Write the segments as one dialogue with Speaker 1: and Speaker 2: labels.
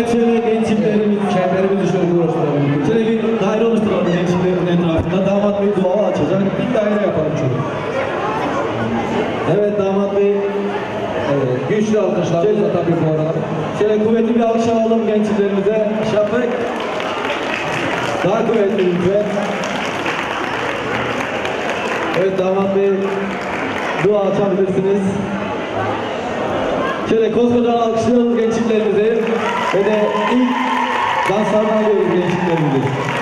Speaker 1: Evet şöyle genç çiftlerimiz, şehirlerimizi şöyle uğraştıralım. Şöyle bir daire oluşturalım genç çiftlerin etrafında. Damat Bey dua açacak. Bir daire yapalım şöyle. Evet damat Bey. Evet, güçlü alkışlarımızla tabii bu arada. Şöyle kuvvetli bir alkış alalım genç çiftlerimize. Şafak. Daha kuvvetli lütfen. Evet damat Bey. Dua açabilirsiniz. Şöyle koskocaman alkışlıyoruz gençliklerimizi ve de ilk danslarına alıyoruz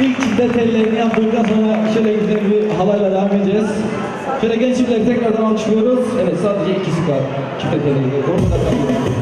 Speaker 1: İlk çifte tellerini yaptıktan sonra şöyle güzel bir halayla devam edeceğiz. Şöyle genç tekrardan alkışlıyoruz. Evet sadece ikisi kaldı. Çifte telleri. Ortada.